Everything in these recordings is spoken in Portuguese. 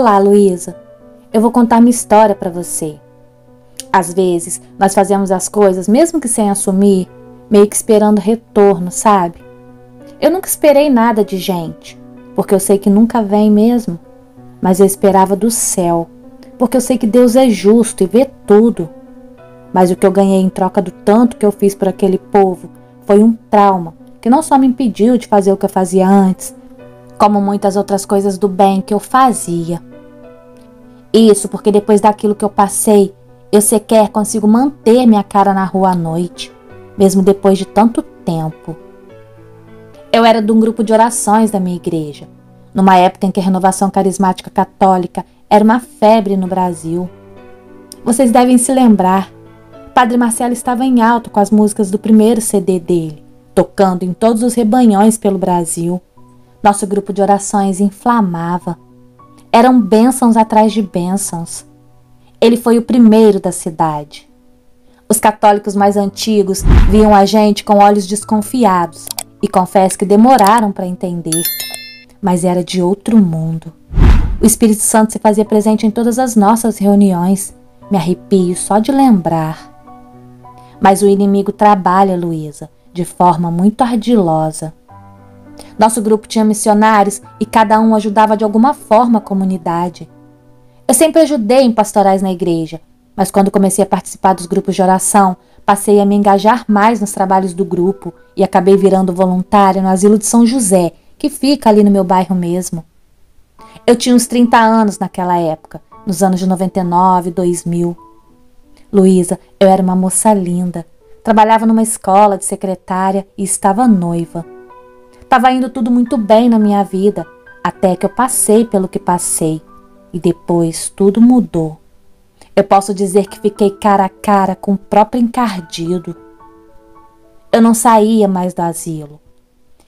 Olá, Luísa. Eu vou contar minha história para você. Às vezes, nós fazemos as coisas, mesmo que sem assumir, meio que esperando retorno, sabe? Eu nunca esperei nada de gente, porque eu sei que nunca vem mesmo. Mas eu esperava do céu, porque eu sei que Deus é justo e vê tudo. Mas o que eu ganhei em troca do tanto que eu fiz por aquele povo foi um trauma que não só me impediu de fazer o que eu fazia antes, como muitas outras coisas do bem que eu fazia. Isso porque depois daquilo que eu passei, eu sequer consigo manter minha cara na rua à noite, mesmo depois de tanto tempo. Eu era de um grupo de orações da minha igreja, numa época em que a renovação carismática católica era uma febre no Brasil. Vocês devem se lembrar, Padre Marcelo estava em alto com as músicas do primeiro CD dele tocando em todos os rebanhões pelo Brasil. Nosso grupo de orações inflamava. Eram bênçãos atrás de bênçãos. Ele foi o primeiro da cidade. Os católicos mais antigos viam a gente com olhos desconfiados e confesso que demoraram para entender. Mas era de outro mundo. O Espírito Santo se fazia presente em todas as nossas reuniões. Me arrepio só de lembrar. Mas o inimigo trabalha, Luísa, de forma muito ardilosa. Nosso grupo tinha missionários e cada um ajudava de alguma forma a comunidade. Eu sempre ajudei em pastorais na igreja, mas quando comecei a participar dos grupos de oração, passei a me engajar mais nos trabalhos do grupo e acabei virando voluntária no Asilo de São José, que fica ali no meu bairro mesmo. Eu tinha uns 30 anos naquela época, nos anos de 99, 2000. Luísa, eu era uma moça linda, Trabalhava numa escola de secretária e estava noiva. Estava indo tudo muito bem na minha vida, até que eu passei pelo que passei. E depois tudo mudou. Eu posso dizer que fiquei cara a cara com o próprio encardido. Eu não saía mais do asilo.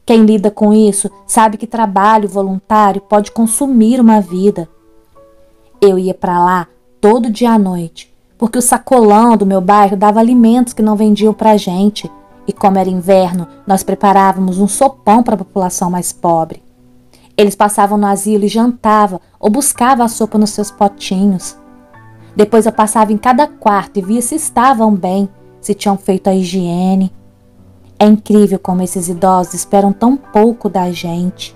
Quem lida com isso sabe que trabalho voluntário pode consumir uma vida. Eu ia para lá todo dia à noite porque o sacolão do meu bairro dava alimentos que não vendiam para a gente, e como era inverno, nós preparávamos um sopão para a população mais pobre. Eles passavam no asilo e jantavam ou buscavam a sopa nos seus potinhos. Depois eu passava em cada quarto e via se estavam bem, se tinham feito a higiene. É incrível como esses idosos esperam tão pouco da gente.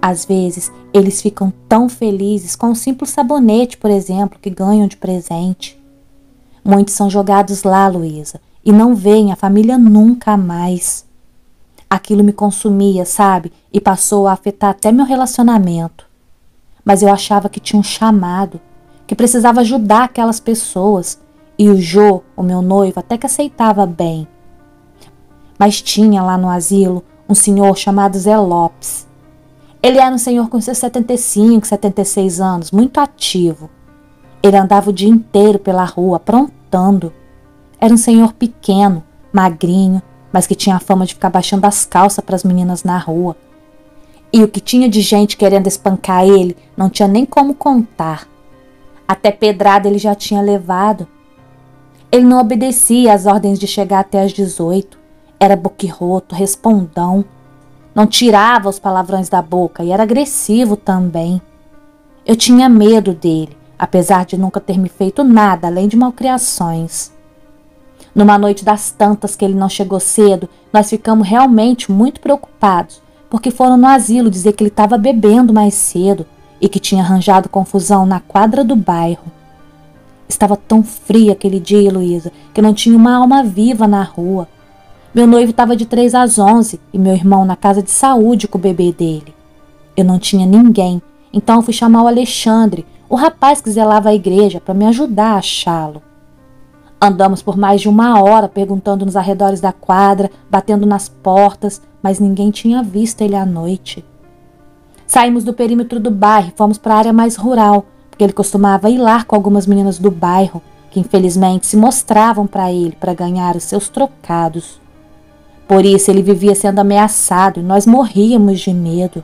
Às vezes, eles ficam tão felizes com um simples sabonete, por exemplo, que ganham de presente. Muitos são jogados lá, Luísa, e não veem a família nunca mais. Aquilo me consumia, sabe? E passou a afetar até meu relacionamento. Mas eu achava que tinha um chamado, que precisava ajudar aquelas pessoas. E o Jô, o meu noivo, até que aceitava bem. Mas tinha lá no asilo um senhor chamado Zé Lopes. Ele era um senhor com seus 75, 76 anos, muito ativo. Ele andava o dia inteiro pela rua, aprontando. Era um senhor pequeno, magrinho, mas que tinha a fama de ficar baixando as calças para as meninas na rua. E o que tinha de gente querendo espancar ele não tinha nem como contar. Até pedrada ele já tinha levado. Ele não obedecia às ordens de chegar até às 18. Era boquirroto, respondão. Não tirava os palavrões da boca e era agressivo também. Eu tinha medo dele apesar de nunca ter me feito nada além de malcriações. Numa noite das tantas que ele não chegou cedo, nós ficamos realmente muito preocupados, porque foram no asilo dizer que ele estava bebendo mais cedo e que tinha arranjado confusão na quadra do bairro. Estava tão frio aquele dia, Heloísa, que não tinha uma alma viva na rua. Meu noivo estava de três às onze e meu irmão na casa de saúde com o bebê dele. Eu não tinha ninguém, então fui chamar o Alexandre, o rapaz que zelava a igreja para me ajudar a achá-lo. Andamos por mais de uma hora perguntando nos arredores da quadra, batendo nas portas, mas ninguém tinha visto ele à noite. Saímos do perímetro do bairro e fomos para a área mais rural, porque ele costumava ir lá com algumas meninas do bairro, que infelizmente se mostravam para ele para ganhar os seus trocados. Por isso ele vivia sendo ameaçado e nós morríamos de medo.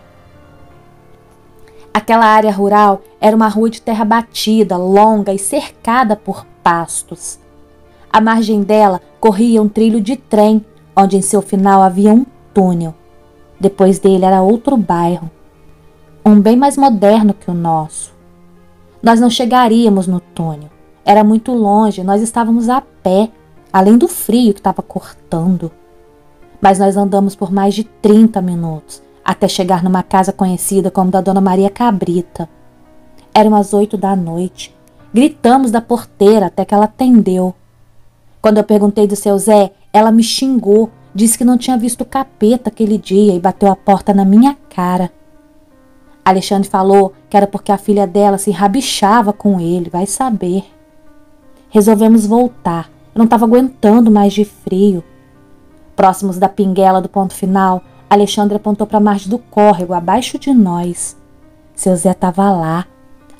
Aquela área rural era uma rua de terra batida, longa e cercada por pastos. À margem dela corria um trilho de trem, onde em seu final havia um túnel. Depois dele era outro bairro, um bem mais moderno que o nosso. Nós não chegaríamos no túnel. Era muito longe, nós estávamos a pé, além do frio que estava cortando. Mas nós andamos por mais de 30 minutos até chegar numa casa conhecida como da Dona Maria Cabrita. Eram as oito da noite. Gritamos da porteira até que ela atendeu. Quando eu perguntei do seu Zé, ela me xingou, disse que não tinha visto o capeta aquele dia e bateu a porta na minha cara. Alexandre falou que era porque a filha dela se rabichava com ele, vai saber. Resolvemos voltar. Eu não estava aguentando mais de frio. Próximos da pinguela do ponto final, Alexandre apontou para a margem do córrego, abaixo de nós. Seu Zé estava lá,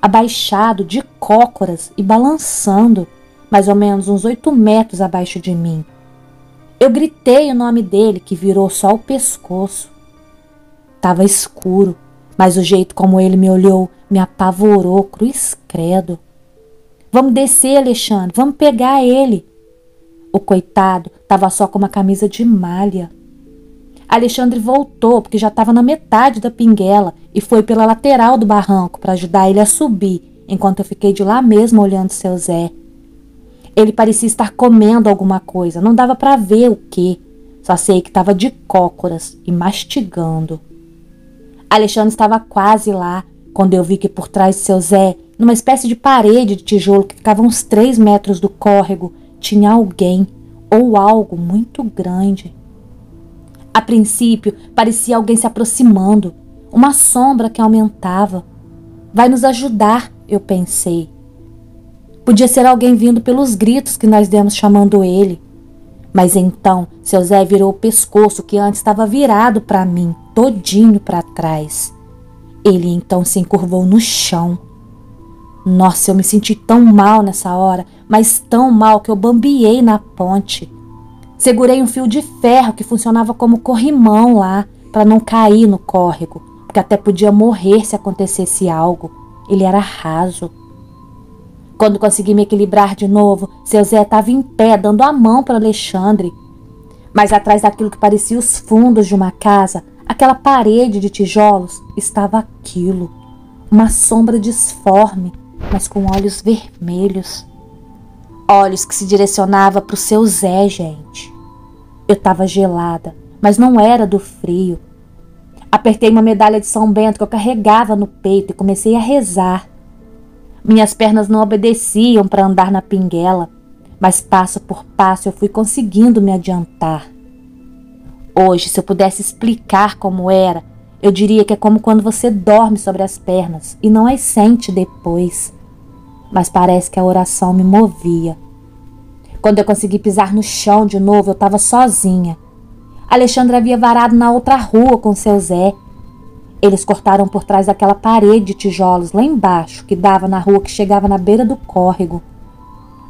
abaixado, de cócoras e balançando, mais ou menos uns oito metros abaixo de mim. Eu gritei o nome dele, que virou só o pescoço. Tava escuro, mas o jeito como ele me olhou me apavorou, cruz credo. Vamos descer, Alexandre, vamos pegar ele. O coitado estava só com uma camisa de malha. Alexandre voltou porque já estava na metade da pinguela e foi pela lateral do barranco para ajudar ele a subir, enquanto eu fiquei de lá mesmo olhando seu Zé. Ele parecia estar comendo alguma coisa, não dava para ver o que. Só sei que estava de cócoras e mastigando. Alexandre estava quase lá quando eu vi que por trás de seu Zé, numa espécie de parede de tijolo que ficava uns três metros do córrego, tinha alguém ou algo muito grande. A princípio, parecia alguém se aproximando, uma sombra que aumentava. Vai nos ajudar, eu pensei. Podia ser alguém vindo pelos gritos que nós demos chamando ele. Mas então seu Zé virou o pescoço que antes estava virado para mim, todinho para trás. Ele então se encurvou no chão. Nossa, eu me senti tão mal nessa hora, mas tão mal que eu bambiei na ponte. Segurei um fio de ferro que funcionava como corrimão lá, para não cair no córrego, porque até podia morrer se acontecesse algo. Ele era raso. Quando consegui me equilibrar de novo, seu Zé estava em pé, dando a mão para Alexandre. Mas atrás daquilo que parecia os fundos de uma casa, aquela parede de tijolos, estava aquilo. Uma sombra disforme, mas com olhos vermelhos. Olhos que se direcionava para o seu Zé, gente. Eu estava gelada, mas não era do frio. Apertei uma medalha de São Bento que eu carregava no peito e comecei a rezar. Minhas pernas não obedeciam para andar na pinguela, mas passo por passo eu fui conseguindo me adiantar. Hoje, se eu pudesse explicar como era, eu diria que é como quando você dorme sobre as pernas e não as sente depois mas parece que a oração me movia. Quando eu consegui pisar no chão de novo, eu estava sozinha. Alexandre havia varado na outra rua com seu Zé. Eles cortaram por trás daquela parede de tijolos lá embaixo, que dava na rua que chegava na beira do córrego.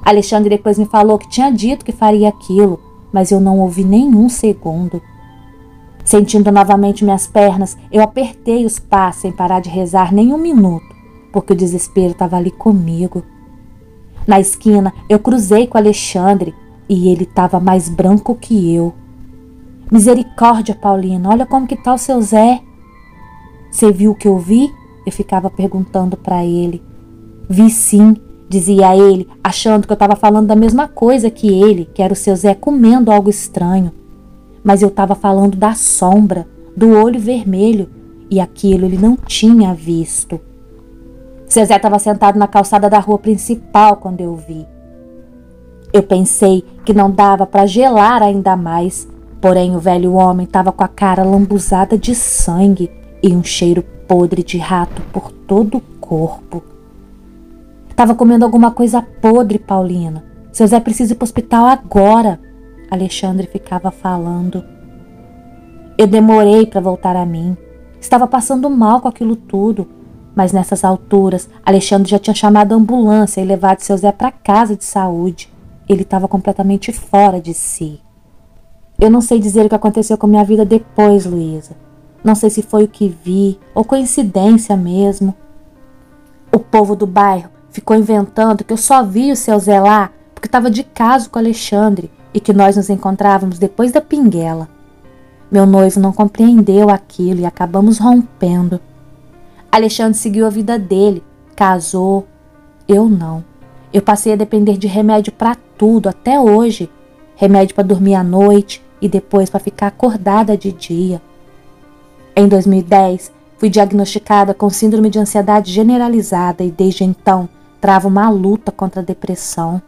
Alexandre depois me falou que tinha dito que faria aquilo, mas eu não ouvi nenhum segundo. Sentindo novamente minhas pernas, eu apertei os pés sem parar de rezar nem um minuto porque o desespero estava ali comigo. Na esquina, eu cruzei com Alexandre e ele estava mais branco que eu. Misericórdia, Paulina, olha como que tá o seu Zé. Você viu o que eu vi? Eu ficava perguntando para ele. Vi sim, dizia ele, achando que eu estava falando da mesma coisa que ele, que era o seu Zé comendo algo estranho. Mas eu estava falando da sombra, do olho vermelho, e aquilo ele não tinha visto. Zezé estava sentado na calçada da rua principal quando eu vi. Eu pensei que não dava para gelar ainda mais, porém o velho homem estava com a cara lambuzada de sangue e um cheiro podre de rato por todo o corpo. Estava comendo alguma coisa podre, Paulina. Seu Zé precisa ir para o hospital agora. Alexandre ficava falando. Eu demorei para voltar a mim. Estava passando mal com aquilo tudo mas nessas alturas, Alexandre já tinha chamado a ambulância e levado seu Zé para casa de saúde. Ele estava completamente fora de si. Eu não sei dizer o que aconteceu com minha vida depois, Luísa. Não sei se foi o que vi ou coincidência mesmo. O povo do bairro ficou inventando que eu só vi o seu Zé lá porque estava de caso com Alexandre e que nós nos encontrávamos depois da pinguela. Meu noivo não compreendeu aquilo e acabamos rompendo. Alexandre seguiu a vida dele, casou, Eu não. Eu passei a depender de remédio para tudo até hoje. Remédio para dormir à noite e depois para ficar acordada de dia. Em 2010, fui diagnosticada com síndrome de ansiedade generalizada e desde então travo uma luta contra a depressão.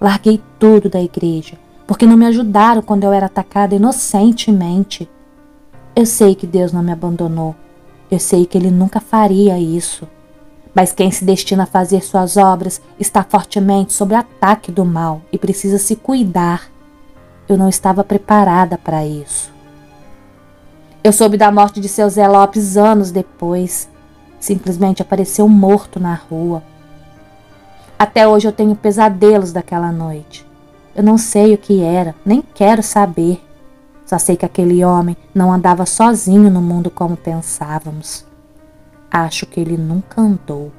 Larguei tudo da igreja, porque não me ajudaram quando eu era atacada inocentemente. Eu sei que Deus não me abandonou. Eu sei que Ele nunca faria isso. Mas quem se destina a fazer suas obras está fortemente sob ataque do mal e precisa se cuidar. Eu não estava preparada para isso. Eu soube da morte de seu Zé Lopes anos depois. Simplesmente apareceu morto na rua. Até hoje eu tenho pesadelos daquela noite. Eu não sei o que era, nem quero saber. Só sei que aquele homem não andava sozinho no mundo como pensávamos. Acho que ele nunca andou.